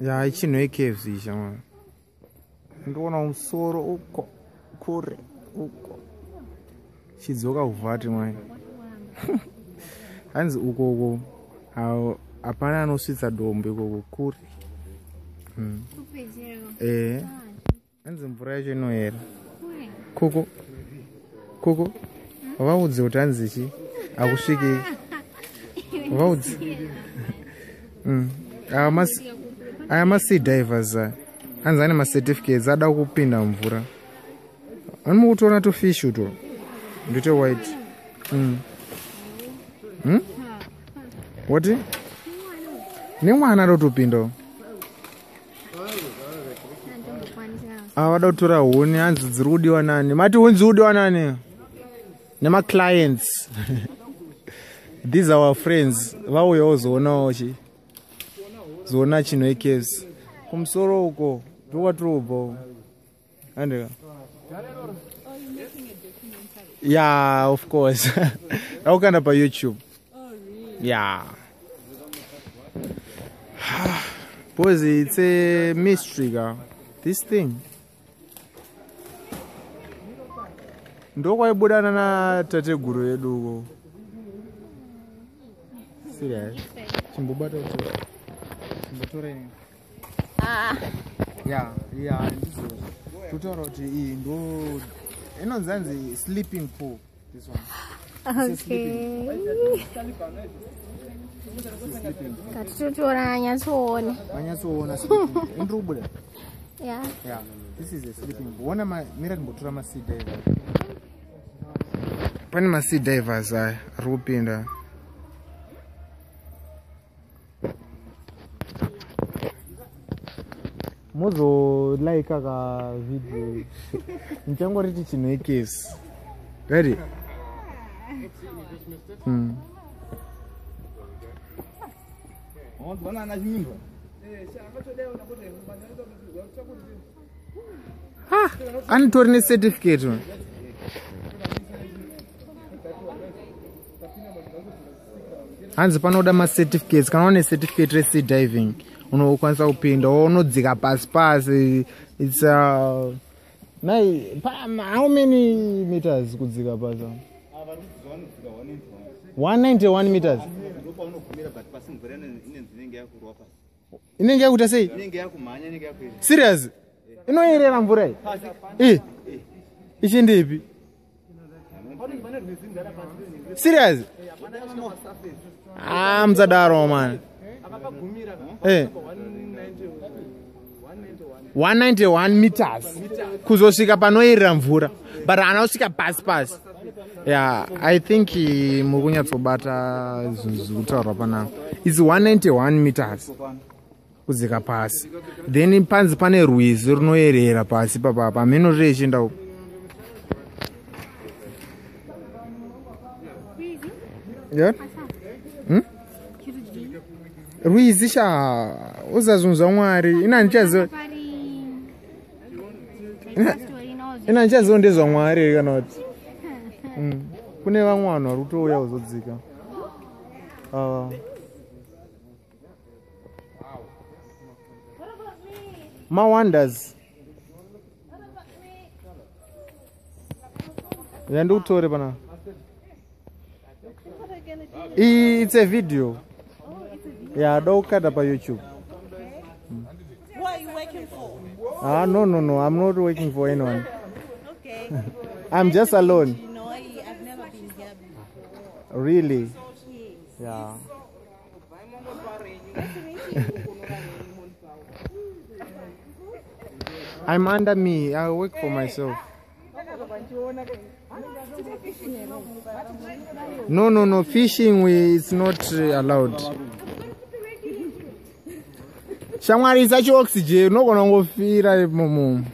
ya chinhu ekfc shamwari ndikuona musoro uko kure uko. Chidzoka kuvhati mwai hanzi uko uko hao- hapana anosvitsa dombo ikoko kure. Mm. ee hanzi mvura yacho inoyera. Koko koko vaudze kuti hanzi chi hakusvikei. Vaudze aya masea divers aya hanzi ane macertificates ada kupinda mvura. Ani mukutoona tufishu to ndite white. Mm. Hmm? wati nemwana totopindawo avada kutora huni hanzi dziri kudiwa nani? Mati huni dziri kudiwa nani nemaclients these our friends. Vauyawo zoonawo chi zoona chinhu ekesi kumusoro uko ndokwatirobvawo andika yeah of course. Raukanda payoutube yeah because it's a mystery ka. This thing. Ndokwaibudana natateguru yedu uko. Serious? Chimbobata chimbotora ini? Ya ya ndizo. Totaura kuti iyi ndo inonzi anzi sleeping pool this one. Katitotora nyatsoone manyatsoona indiri kubuda ya. Ya this is a sleeping pool. Ona mira timbotora masea divers. Pane masea divers aya ari kupinda muzolaika kavidhio ndichangoriti chinhu ekesi. Ready? Mm. Ah, anitori necertificate. Hanzi panoda macertificates? Kana une certificate resea diving unokwanisa kupinda unodzika pasi pasi. Its uh, nai how many meters kudzika pasi 191 meters. Inenge yakuita sei? Serious? Inoyerera mvura iyi? I ichindipi serious? Ah musadaro man Eh. 191 meters. Kuzosvika panoyerera mvura but haana kusvika pasi pasi. Yeah i think eh, muri kunyatsobata zvinhu zviri kutaurwa panapa. Its 191 meters. Kudzika pasi. Then panzi pane rwizi runoyerera pasi papapa hamenoto ichienda uko Yeah? Rwizi sha uza zvinhu zvamwari ina ndichaziva ina ndichaziva ndezvamwari kana kuti Mm. kune vamwe vanhu vari kutouya kuzodzika Ah. mawonders yandikutore pana. Iyi its a video ya da kukata payoutube What are you working for? ah no no no. I'm not working for anyone. Okay. i'm just alone. You know, I, I've never been here before. really? Yeah. I'm under me. I work for myself. No no no. Fishing we, it's not uh, allowed shamwari isa chioxygen? Unogona kungofira imomo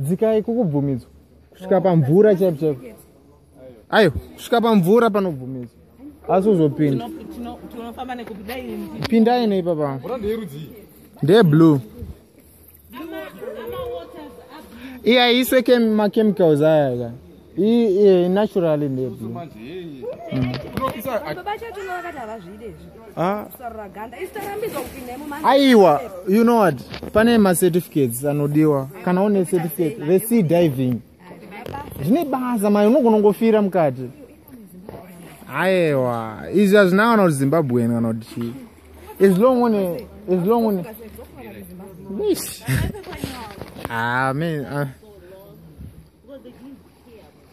dzikai kukubvumidzwa kusvika pamvura chaipo chaipo. Aiwa kusvika pamvura panobvumidzwa asi uzopinda. Pindai neipapa ndeyeblue iyi aiiswe makemicals aya ka I- i- naturally ndeblu baba chacho novakati havazvide izvi ah? Aiwa you know what? Pane macertificates anodiwa. Kana une certificate resea diving. zvine basa mai unogona kungofira mukati. Aiwa izvi hazvina kana kuti zimbabwen kana kuti chii as long une as long une Ish. ah man ah.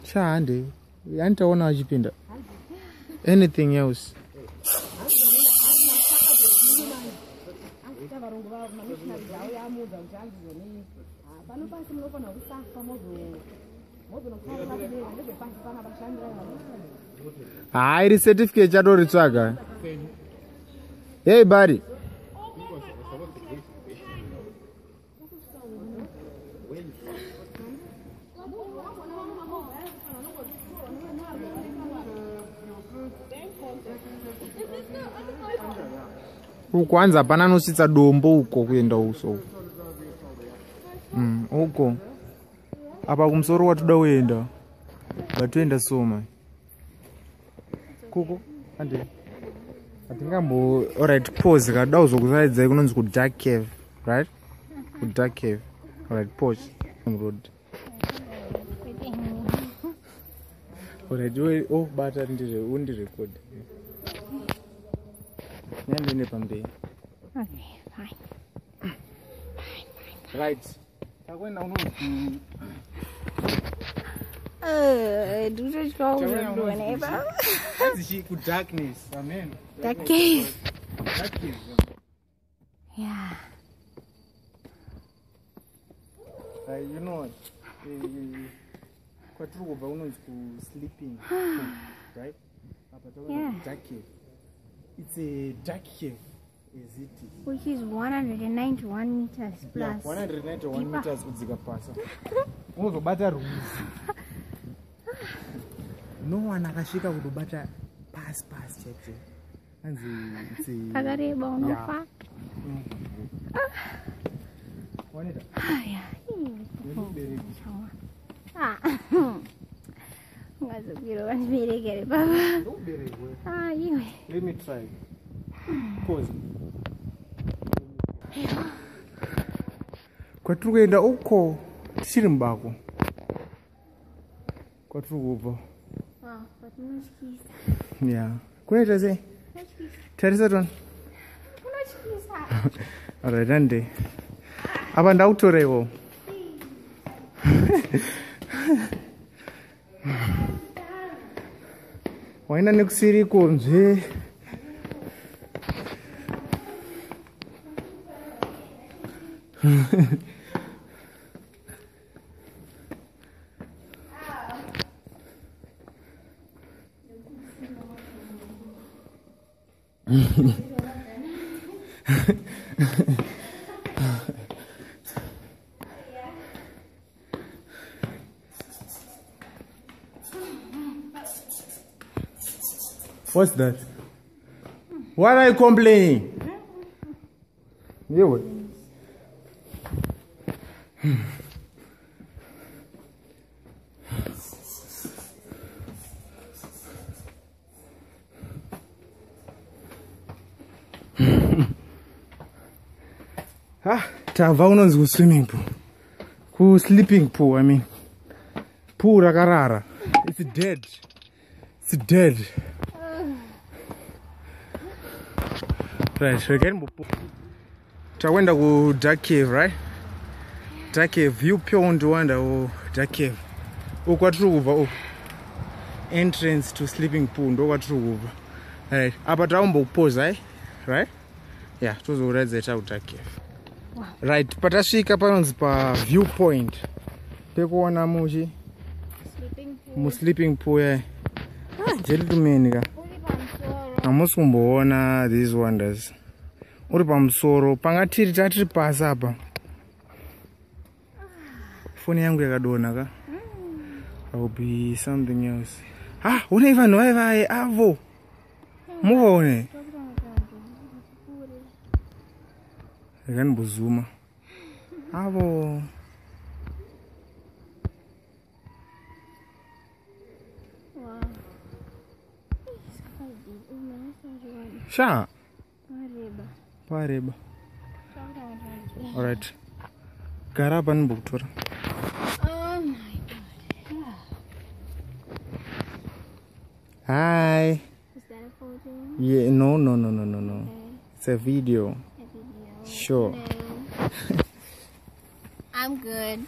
Chahande handitaona achipinda. Anything else? Pano pasi munofanira kusafa mozonokaa nezvepasi pana vashandira hayi iri certificate chatoritsvaga hey buddy uko hanzi hapana anosvitsa dombo uko kuenda uso Mm, uko. Apa kumusoro watoda kuenda. Vatoenda soma. Kuko ande hatingambo alright pause. Kada uzokuraidzai kunonzi kudark cave right? Kudark cave. Alright pause. Road. Alright iwe obata ndire undirekodi nyandine pamberi Okay, fine. right takwenda unonzi Uh, ndikutotya kuzodona baba. hanzi kudarkness amen The cave. dark cave Yeah. Uh, you know what? Uh, kwatiri kubva unonzi kusleeping pool, right apa takuenda Yeah. It's a dark cave is it Which is 191 meters yeah, plus. 191 Deeper. meters kudzika pasi unozobata rwizi no one akasvika kutobata pasi pasi chaicho hanzi it's a- Pakareba unofa. Waneta? Ah, yeah. Ah. Ungazokwira vandiberekere baba. Ndokuberekwe. Iwe. Let me try. Pause. kwatiri kuenda uko tichiri mubako kwatiri kubva ya kunoita sei tarisa toni alright ande apa ndakutoraiwo wena nekusiriko nje Mm-hmm. What's that? What are you complaining? Yewe. Ah, tabva unonzi kuswimming pool. Kusleeping pool, I mean. Pool rakarara. It's dead. It's dead. Right, rekenimbopo. Takwenda ku Dark Cave, right? Dark Cave, view pure ndiwanda ku Dark Cave. Uku kwatiri kubva uku. Entrance to sleeping pool ndo kwatiri kubva. Right, apa takumbokupoza, eh? Right? Yeah, tozokuratidza ita ku Dark Cave. Right, patasvika panonzi pa viewpoint. Pekuona muchi Sleeping pool. mu sleeping pool yeah. Ah, gentleman ka. Hamusi kumboona these wonders. Uri pamusoro panga tiri tatiri pasi apa. Foni yangu yakadonha ka? Ill be something else. Ah unei vanhu vaivaye avo. Muvaone. Rekanimbozuma avo Unasariwana. sha pareba Saurara. alright gara apa ndimbokutora Oh my god. hi Is that a photo? yeah no no no no no no Okay. it's a video A video. Sure. I'm good.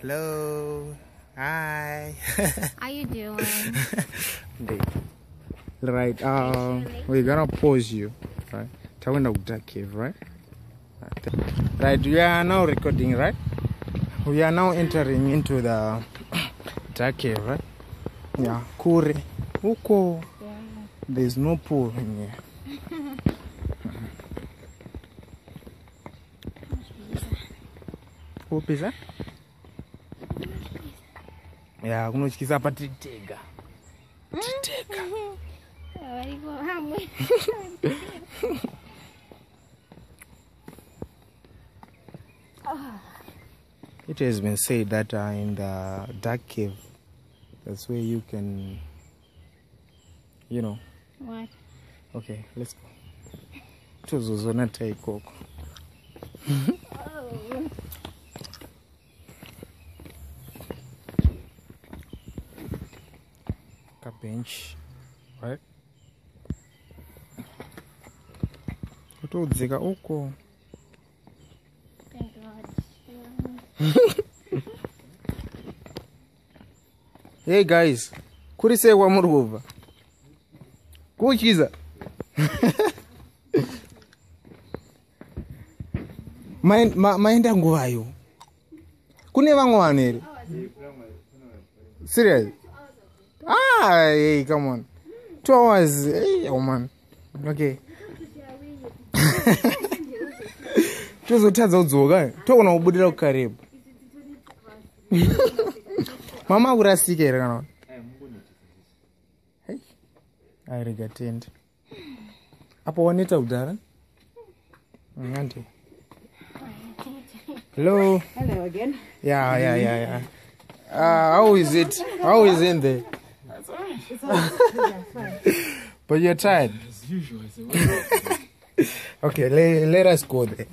hello hi. How you doing? Right uh, we're gonna pause you right? Takwenda kudark cave right? Right we are now recording right? We are now entering into the dark cave right? Yeah kure. Uko. There's no pool in here. Kupisa ya kunotyisa apa titega titega Variko hamwe. It has been said that uh, in the dark cave, that's where you can, you know. What? Okay, let's go. Tuzozona taikoko. Ka bench, right? Kutodzika uko. Hey guys, kuri sei kwamuri kubva? Kuchiza. Maen- ma- maenda nguvayo kune vamwe vanhu here serious ah hey come on. Two hours hey oh man. Okay. Tozotadza kudzoka togona kubudira kukarebo mama akurasika here kana? Airega tende. Apo waneta kudhara ngandi hello? Hello again. yeah yeah yeah yeah. Uh, how is it? How is in there but you're tired. Okay let, let us go there.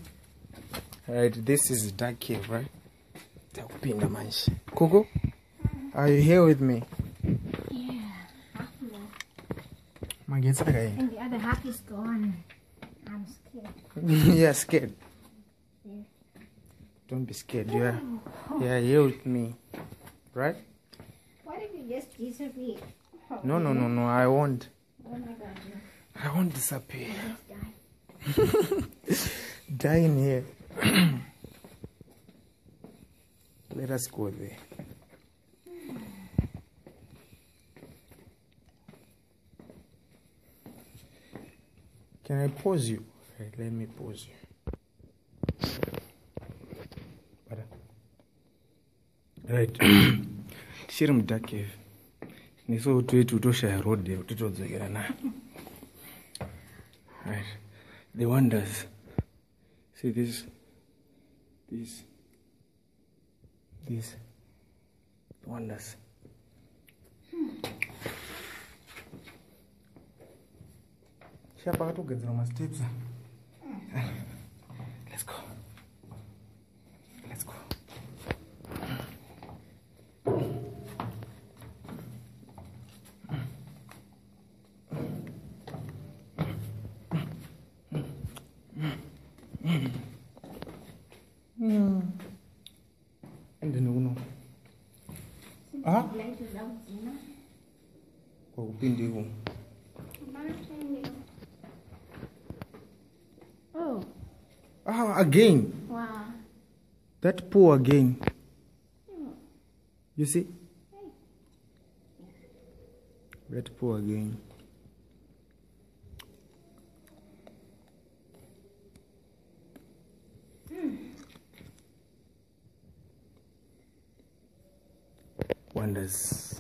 Right this is dark cave right? Takupinda manje kuku are you here with me? Magetsi akaenda And the other half is gone. I'm scared. you're scared? Don't be scared you're, oh. you're here with me right? What if you just disappear? no no no no i won't Oh my god. no. i won't disappear Just die. die in here let us go there can i pause you right, let me pause you Bada. Uh, right tichiri mudark cave nesu toiti toshaya road yekuti todzokera nayo. Right the wonders. See this this this wonders. Shapa akatogadzira masteps ah again. Wow. that poor again. You see? That poor again. Wonders.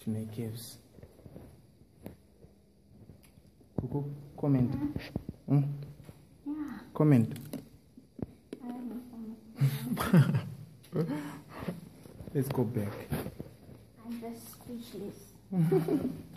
Chimay caves. Kuku comment. Hmm? comment let's go back I'm just speechless.